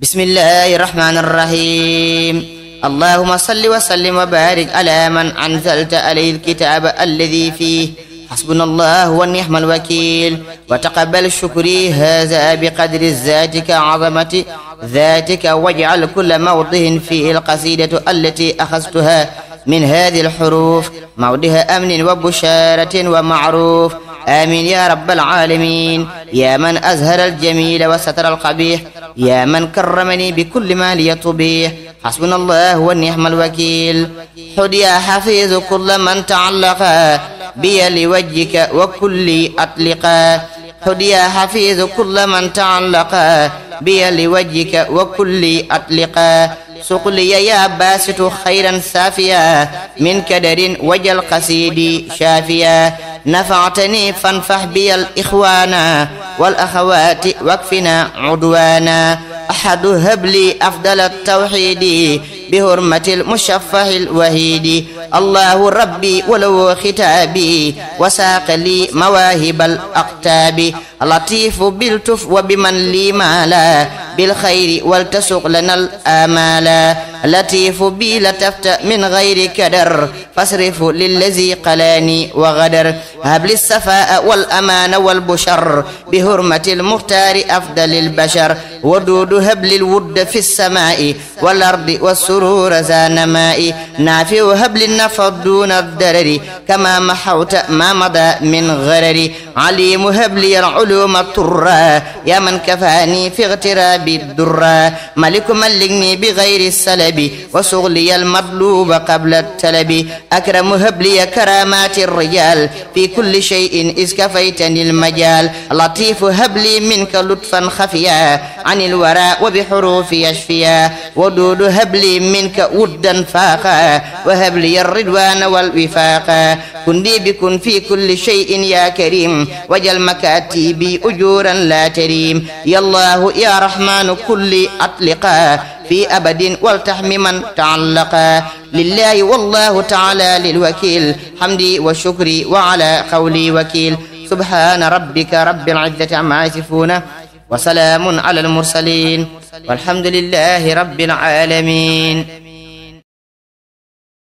بسم الله الرحمن الرحيم اللهم صل وسلم وبارك على من أنزلت عليه الكتاب الذي فيه حسبنا الله ونعم الوكيل وتقبل شكري هذا بقدر ذاتك عظمة ذاتك واجعل كل موضع فيه القصيدة التي أخذتها من هذه الحروف. موضها أمن وبشارة ومعروف. آمين يا رب العالمين. يا من أزهر الجميل وستر القبيح. يا من كرمني بكل ما لي طبيح حسبنا الله ونعم الوكيل. حد يا حفيظ كل من تعلق بي لوجهك وكل أطلقا حد يا حفيظ كل من تعلق بي لوجهك وكل أطلقا سقلي يا باسط خيرا سافيا. من كدر وجل قصيدي شافيا. نفعتني فانفح بي الإخوانا والأخوات واكفنا عدوانا. أحد هب لي أفضل التوحيد بهرمة المشفع الوهيد الله ربي ولو ختابي وساق لي مواهب الأقتاب. لطيف بالتف وبمن لي مالا. بالخير ولتسق لنا الآمال. لطيف بي لتفت من غير كدر. فاصرف للذي قلاني وغدر. هب لي الصفاء والأمان والبشر. بهرمة المختار أفضل البشر. ودود هب لي الود في السماء. والأرض والسرور زان ماء نافع هب لي النفع دون الضرر. كما محوت ما مضى من غرر. عليم هب لي العلوم الطرى يا من كفاني في اغتراب الدرى ملك ملكني بغير السلب وسغلي المطلوب قبل التلب أكرم هب لي كرامات الرجال. في كل شيء إذ كفيتني المجال. لطيف هب لي منك لطفا خفيا. عن الوراء وبحروف يشفيا. ودود هب لي منك ودا فاقا. وهب لي الرضوان والوفاقا كن لي بكن في كل شيء يا كريم. وجل مكاتبي أجورا لا تريم. يا الله يا رحمن كل أطلقا. في أبد والتحم من تعلقا لله والله تعالى للوكيل. حمدي وشكري وعلى قولي وكيل. سبحان ربك رب العزة عما يصفون وسلام على المرسلين. والحمد لله رب العالمين.